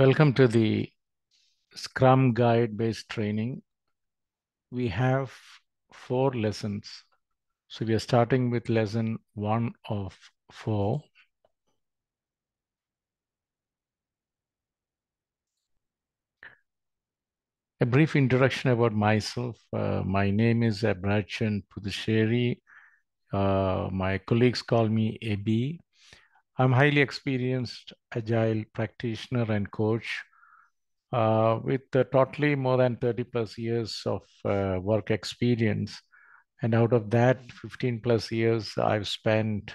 Welcome to the Scrum Guide based training. We have four lessons. So we are starting with lesson one of four. A brief introduction about myself. Uh, my name is Abrachan Puducherry. Uh, my colleagues call me AB. I'm highly experienced agile practitioner and coach uh, with uh, totally more than 30 plus years of uh, work experience. And out of that, 15 plus years I've spent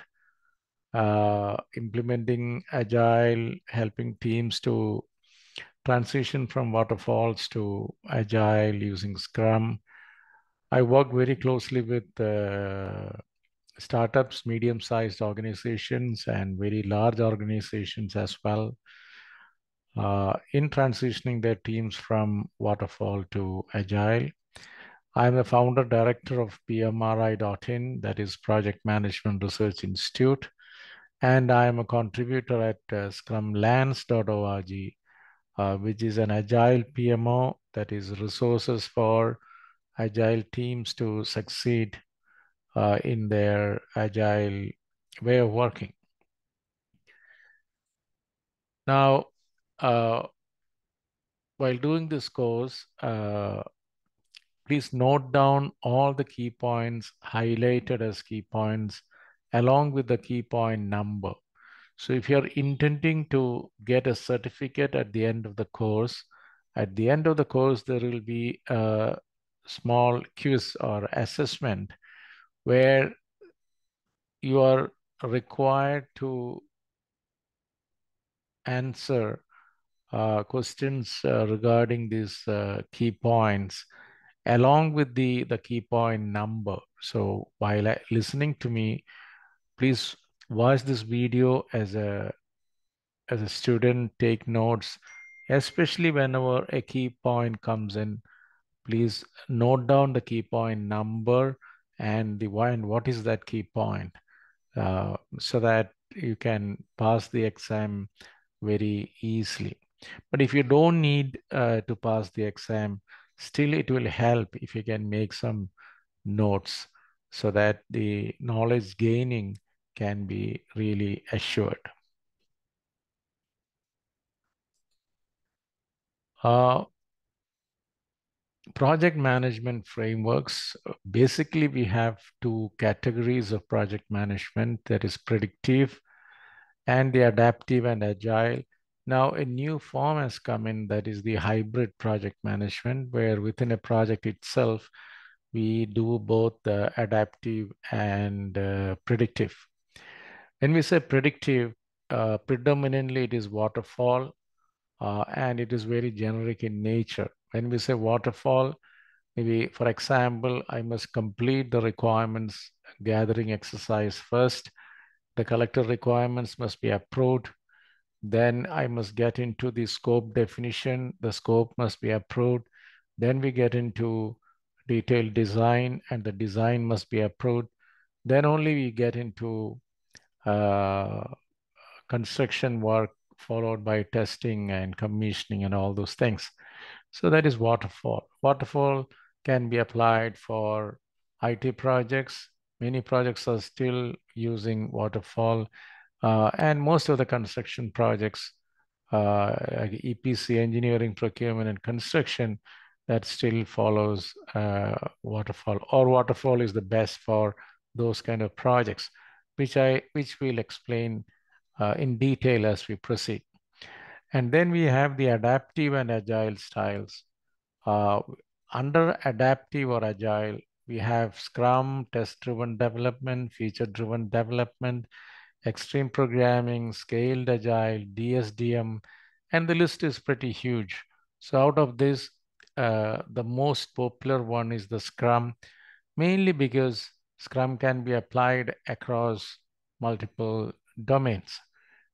uh, implementing agile, helping teams to transition from waterfalls to agile using Scrum. I work very closely with uh, startups, medium sized organizations, and very large organizations as well uh, in transitioning their teams from waterfall to agile. I'm the founder director of PMRI.in, that is Project Management Research Institute, and I am a contributor at uh, scrumlance.org, uh, which is an agile PMO that is resources for agile teams to succeed uh, in their agile way of working. Now, uh, while doing this course, uh, please note down all the key points highlighted as key points along with the key point number. So if you're intending to get a certificate at the end of the course, at the end of the course, there will be a small quiz or assessment where you are required to answer uh, questions uh, regarding these uh, key points along with the, the key point number. So while listening to me, please watch this video as a as a student, take notes, especially whenever a key point comes in. Please note down the key point number and the why and what is that key point uh, so that you can pass the exam very easily. But if you don't need uh, to pass the exam, still it will help if you can make some notes so that the knowledge gaining can be really assured. Uh, project management frameworks, basically we have two categories of project management that is predictive and the adaptive and agile. Now a new form has come in that is the hybrid project management where within a project itself, we do both the adaptive and uh, predictive. When we say predictive, uh, predominantly it is waterfall uh, and it is very generic in nature. When we say waterfall, maybe for example, I must complete the requirements gathering exercise first. The collector requirements must be approved. Then I must get into the scope definition. The scope must be approved. Then we get into detailed design and the design must be approved. Then only we get into uh, construction work followed by testing and commissioning and all those things. So that is waterfall. Waterfall can be applied for IT projects. Many projects are still using waterfall uh, and most of the construction projects, uh, like EPC, engineering, procurement, and construction, that still follows uh, waterfall or waterfall is the best for those kind of projects, which I which we'll explain in detail as we proceed. And then we have the adaptive and agile styles. Uh, under adaptive or agile, we have Scrum, test-driven development, feature-driven development, extreme programming, scaled agile, DSDM, and the list is pretty huge. So out of this, uh, the most popular one is the Scrum, mainly because Scrum can be applied across multiple domains.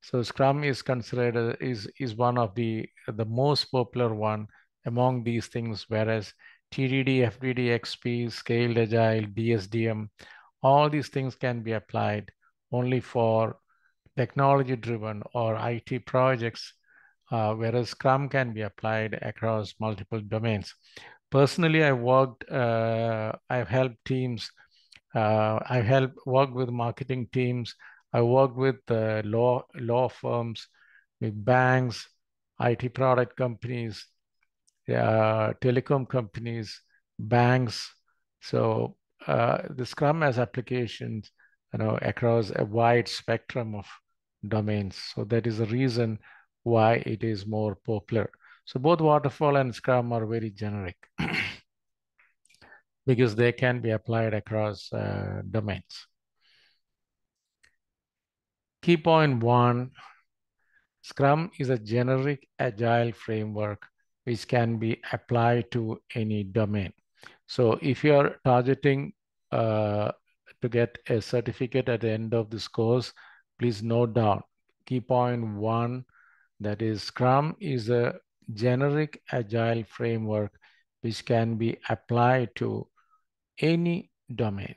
So Scrum is considered is is one of the the most popular one among these things, whereas TDD, FDD, XP, Scaled Agile, DSDM, all these things can be applied only for technology-driven or IT projects uh, whereas Scrum can be applied across multiple domains. Personally, I worked, uh, I've helped teams, uh, I've helped work with marketing teams. I worked with uh, law, law firms, with banks, IT product companies, uh, telecom companies, banks. So uh, the Scrum has applications, you know, across a wide spectrum of domains. So that is the reason why it is more popular. So both waterfall and Scrum are very generic because they can be applied across uh, domains. Key point one, Scrum is a generic agile framework which can be applied to any domain. So if you're targeting uh, to get a certificate at the end of this course, please note down key point one, that is Scrum is a generic agile framework which can be applied to any domain.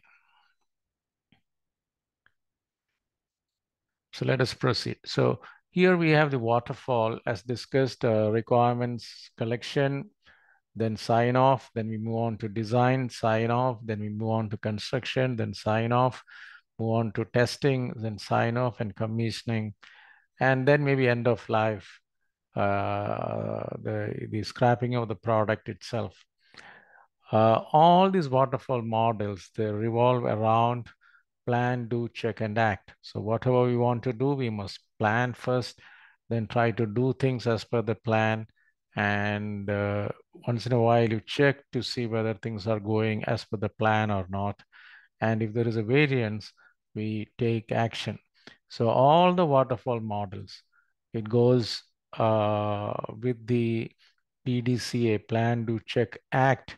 So let us proceed. So here we have the waterfall as discussed, uh, requirements collection, then sign off, then we move on to design, sign off, then we move on to construction, then sign off, move on to testing, then sign off and commissioning, and then maybe end of life, uh, the, the scrapping of the product itself. Uh, all these waterfall models, they revolve around plan, do, check, and act. So whatever we want to do, we must plan first, then try to do things as per the plan. And uh, once in a while, you check to see whether things are going as per the plan or not. And if there is a variance, we take action. So all the waterfall models, it goes uh, with the PDCA, plan, do, check, act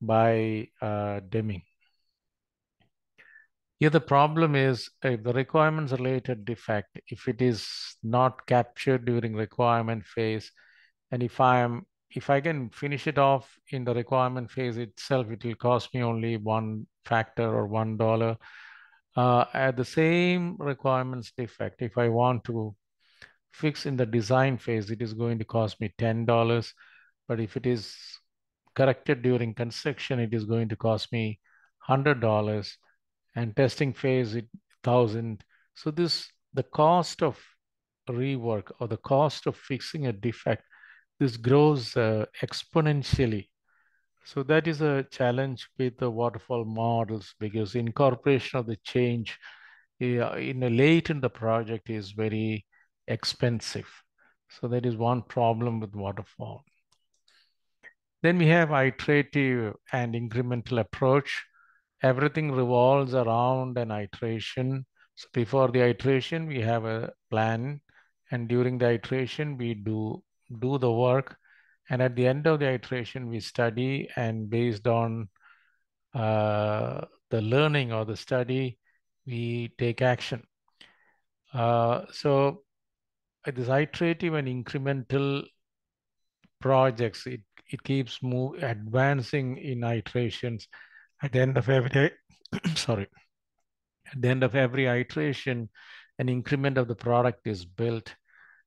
by uh, Deming. Here the problem is if the requirements related defect, if it is not captured during requirement phase, and if I am if I can finish it off in the requirement phase itself, it will cost me only one factor or one dollar. Uh, at the same requirements defect, if I want to fix in the design phase, it is going to cost me $10. But if it is corrected during construction, it is going to cost me $100 and testing phase it 1000 so this the cost of rework or the cost of fixing a defect this grows uh, exponentially. So that is a challenge with the waterfall models because incorporation of the change in a late in the project is very expensive. So that is one problem with waterfall. Then we have iterative and incremental approach everything revolves around an iteration. So before the iteration, we have a plan. And during the iteration, we do, do the work. And at the end of the iteration, we study and based on uh, the learning or the study, we take action. Uh, so this iterative and incremental projects, it, it keeps move, advancing in iterations at the end of every sorry. At the end of every iteration an increment of the product is built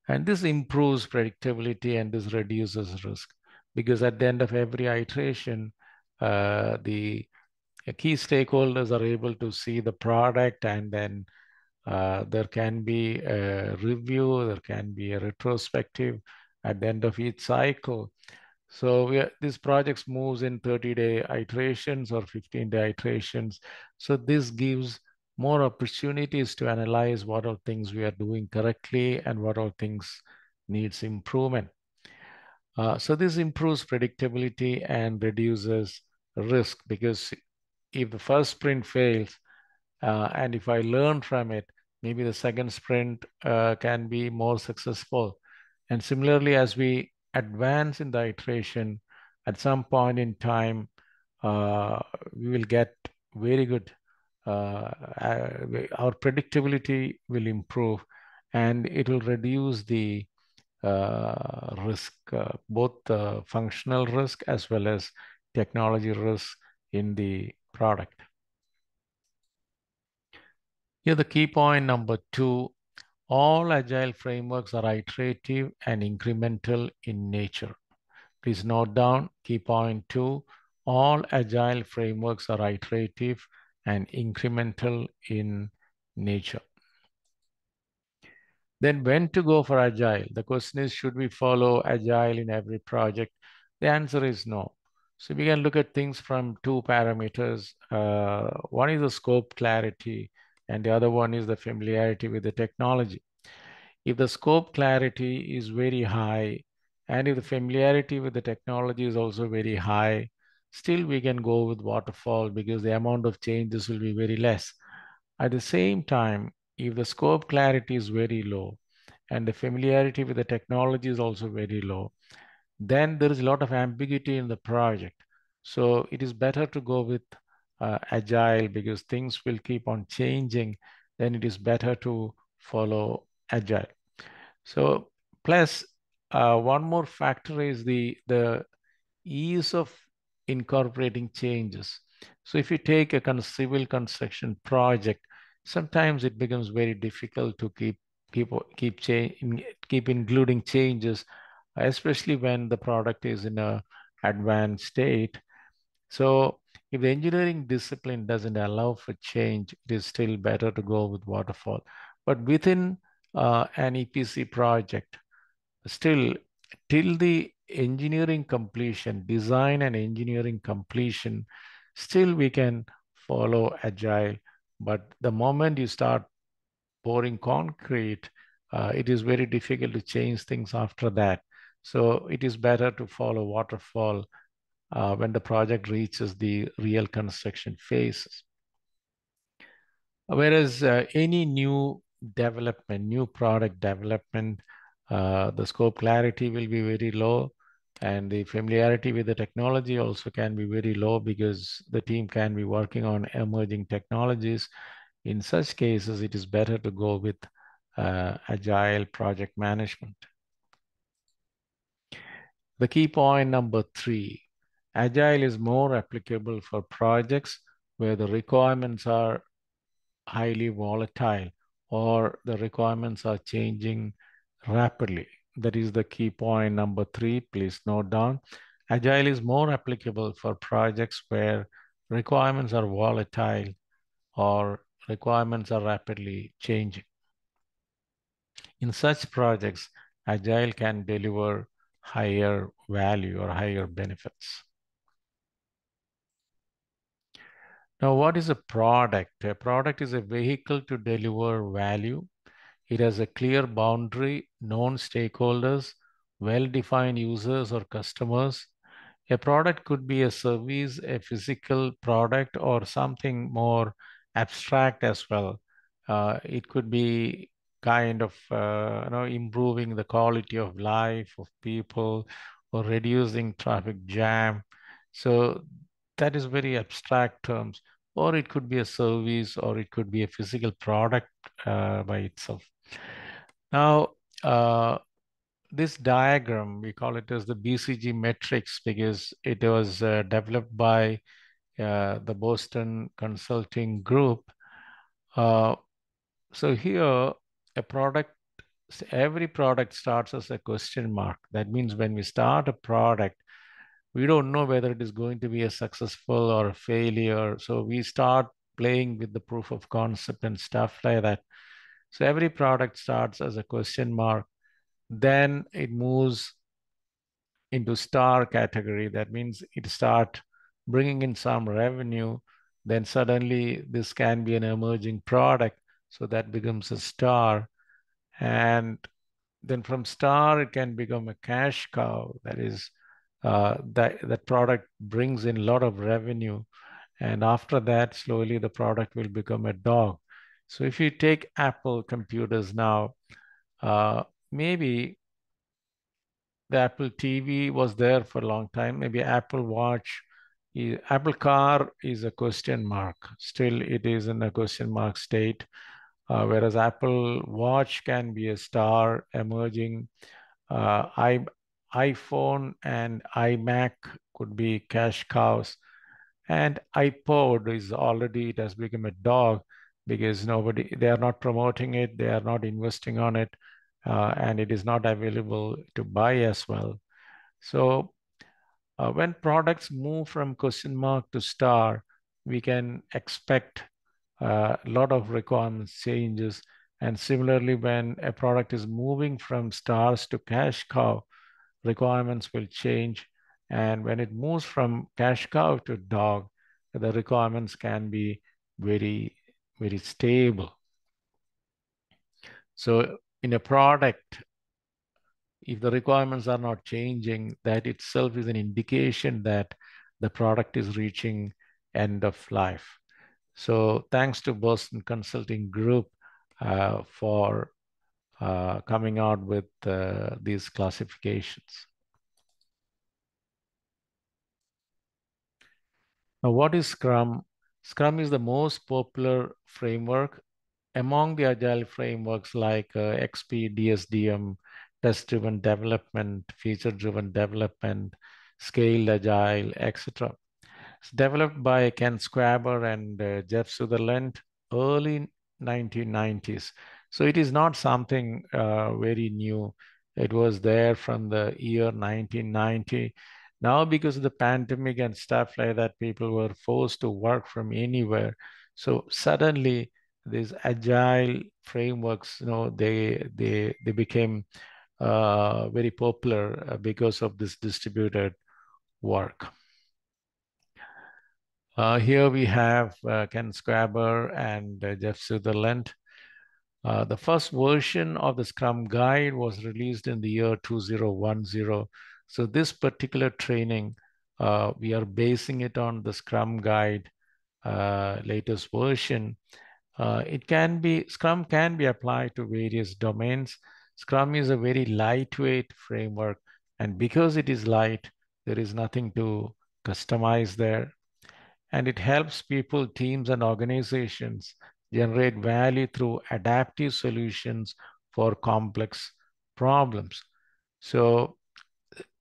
and this improves predictability and this reduces risk. Because at the end of every iteration uh, the key stakeholders are able to see the product and then uh, there can be a review there can be a retrospective at the end of each cycle so we are, these projects moves in 30 day iterations or 15 day iterations. So this gives more opportunities to analyze what all things we are doing correctly and what all things needs improvement. Uh, so this improves predictability and reduces risk because if the first sprint fails uh, and if I learn from it, maybe the second sprint uh, can be more successful. And similarly, as we advance in the iteration, at some point in time, uh, we will get very good, uh, uh, our predictability will improve and it will reduce the uh, risk, uh, both the functional risk as well as technology risk in the product. Here the key point number two, All agile frameworks are iterative and incremental in nature. Please note down key point two, all agile frameworks are iterative and incremental in nature. Then when to go for agile? The question is, should we follow agile in every project? The answer is no. So we can look at things from two parameters. Uh, one is the scope clarity and the other one is the familiarity with the technology. If the scope clarity is very high and if the familiarity with the technology is also very high, still we can go with waterfall because the amount of changes will be very less. At the same time, if the scope clarity is very low and the familiarity with the technology is also very low, then there is a lot of ambiguity in the project. So it is better to go with uh, agile because things will keep on changing. Then it is better to follow agile. So plus uh, one more factor is the, the ease of incorporating changes. So if you take a kind of civil construction project, sometimes it becomes very difficult to keep keep keep change, keep including changes, especially when the product is in a advanced state. So if the engineering discipline doesn't allow for change, it is still better to go with waterfall. But within uh, an EPC project, still till the engineering completion, design and engineering completion, still we can follow agile. But the moment you start pouring concrete, uh, it is very difficult to change things after that. So it is better to follow waterfall uh, when the project reaches the real construction phases. Whereas uh, any new development, new product development, uh, the scope clarity will be very low and the familiarity with the technology also can be very low because the team can be working on emerging technologies. In such cases, it is better to go with uh, agile project management. The key point number three, agile is more applicable for projects where the requirements are highly volatile or the requirements are changing rapidly. That is the key point number three. Please note down. Agile is more applicable for projects where requirements are volatile or requirements are rapidly changing. In such projects, Agile can deliver higher value or higher benefits. Now, what is a product? A product is a vehicle to deliver value it has a clear boundary, known stakeholders, well-defined users or customers. A product could be a service, a physical product, or something more abstract as well. Uh, it could be kind of uh, you know improving the quality of life of people or reducing traffic jam. So that is very abstract terms. Or it could be a service, or it could be a physical product uh, by itself. Now, uh, this diagram, we call it as the BCG matrix because it was uh, developed by uh, the Boston Consulting Group. Uh, so here, a product, every product starts as a question mark. That means when we start a product, we don't know whether it is going to be a successful or a failure. So we start playing with the proof of concept and stuff like that. So every product starts as a question mark. Then it moves into star category. That means it start bringing in some revenue. Then suddenly this can be an emerging product. So that becomes a star. And then from star, it can become a cash cow. That is, uh, that, that product brings in a lot of revenue. And after that, slowly the product will become a dog. So if you take Apple computers now, uh, maybe the Apple TV was there for a long time. Maybe Apple Watch, Apple Car is a question mark. Still, it is in a question mark state. Uh, whereas Apple Watch can be a star emerging. Uh, I, iPhone and iMac could be cash cows. And iPod is already, it has become a dog. because nobody, they are not promoting it, they are not investing on it, uh, and it is not available to buy as well. So uh, when products move from question mark to star, we can expect uh, a lot of requirements changes. And similarly, when a product is moving from stars to cash cow, requirements will change. And when it moves from cash cow to dog, the requirements can be very, very stable. So in a product, if the requirements are not changing, that itself is an indication that the product is reaching end of life. So thanks to Boston Consulting Group uh, for coming out with uh, these classifications. Now, what is Scrum? Scrum is the most popular framework among the agile frameworks like uh, XP, DSDM, test-driven development, feature-driven development, scaled agile, etc. It's developed by Ken Schwaber and uh, Jeff Sutherland early 1990s. So it is not something uh, very new. It was there from the year 1990. Now, because of the pandemic and stuff like that, people were forced to work from anywhere. So suddenly, these agile frameworks, you know, they they they became uh, very popular uh, because of this distributed work. Uh, here we have uh, Ken Schwaber and uh, Jeff Sutherland. Uh, the first version of the Scrum Guide was released in the year 2010. So this particular training, uh, we are basing it on the Scrum Guide uh, latest version. it can be, Scrum can be applied to various domains. Scrum is a very lightweight framework. And because it is light, there is nothing to customize there and it helps people, teams, and organizations generate value through adaptive solutions for complex problems. So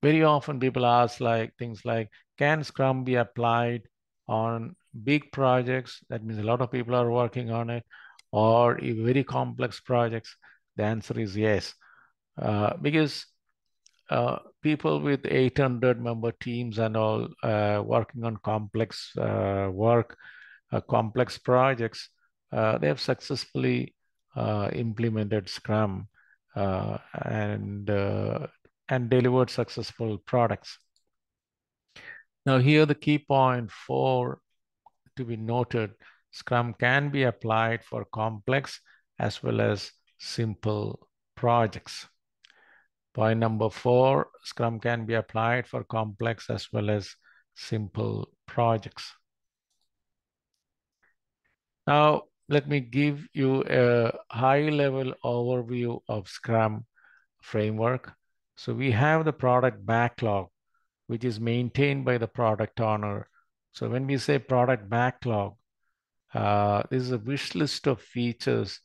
very often people ask like things like, can Scrum be applied on big projects? That means a lot of people are working on it or very complex projects. The answer is yes, uh, because uh, people with 800 member teams and all uh, working on complex uh, work, uh, complex projects, Uh, they have successfully uh, implemented Scrum uh, and and delivered successful products. Now here the key point point for to be noted, Scrum can be applied for complex as well as simple projects. Point number four, Scrum can be applied for complex as well as simple projects. Now, let me give you a high-level overview of Scrum framework. So we have the product backlog, which is maintained by the product owner. So when we say product backlog, uh, this is a wish list of features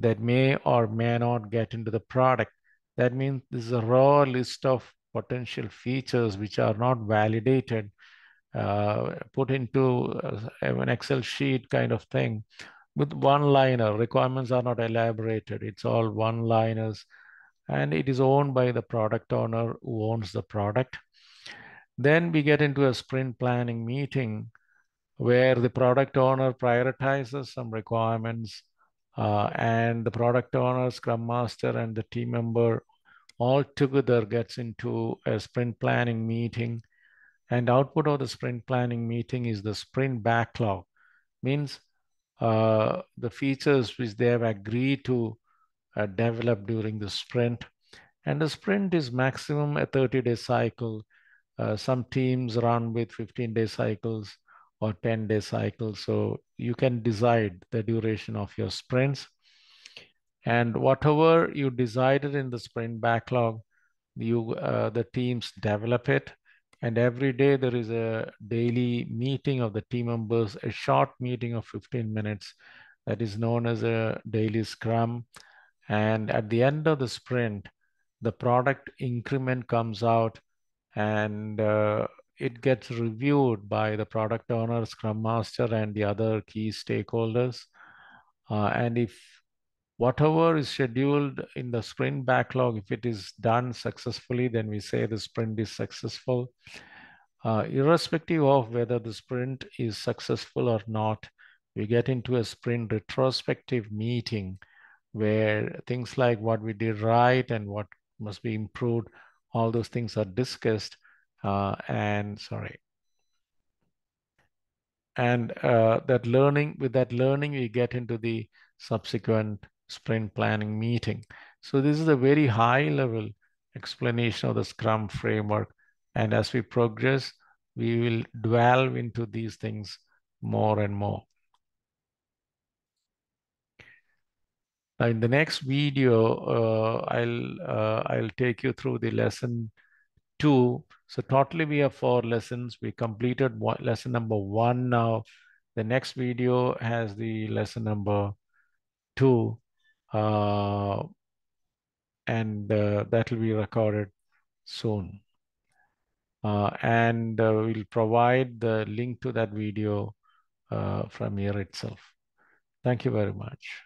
that may or may not get into the product that means this is a raw list of potential features which are not validated, uh, put into uh, an Excel sheet kind of thing with one liner. Requirements are not elaborated. It's all one liners and it is owned by the product owner who owns the product. Then we get into a sprint planning meeting where the product owner prioritizes some requirements uh, and the product owner, scrum master, and the team member all together gets into a sprint planning meeting. And output of the sprint planning meeting is the sprint backlog, means uh, the features which they have agreed to uh, develop during the sprint. And the sprint is maximum a 30 day cycle. Uh, some teams run with 15 day cycles or 10 day cycles. So you can decide the duration of your sprints. And whatever you decided in the sprint backlog, you uh, the teams develop it. And every day there is a daily meeting of the team members, a short meeting of 15 minutes that is known as a daily scrum. And at the end of the sprint, the product increment comes out and uh, it gets reviewed by the product owner, scrum master, and the other key stakeholders. Uh, and if whatever is scheduled in the sprint backlog, if it is done successfully, then we say the sprint is successful. Uh, irrespective of whether the sprint is successful or not, we get into a sprint retrospective meeting where things like what we did right and what must be improved, all those things are discussed. Uh, and sorry, and uh, that learning with that learning we get into the subsequent sprint planning meeting so this is a very high level explanation of the scrum framework and as we progress we will delve into these things more and more now in the next video uh, i'll uh, i'll take you through the lesson two so totally we have four lessons. We completed one, lesson number one now. The next video has the lesson number two. Uh, and uh, that will be recorded soon. Uh, and uh, we'll provide the link to that video uh, from here itself. Thank you very much.